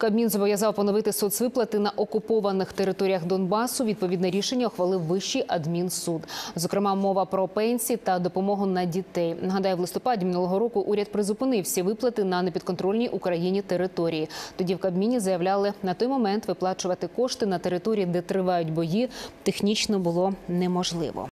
Кабмін зобов'язав поновити соцвиплати на окупованих територіях Донбасу. Відповідне рішення ухвалив Вищий адмінсуд. Зокрема, мова про пенсії та допомогу на дітей. Нагадаю, в листопаді минулого року уряд призупинив всі виплати на непідконтрольній Україні території. Тоді в Кабміні заявляли, на той момент виплачувати кошти на території, де тривають бої, технічно було неможливо.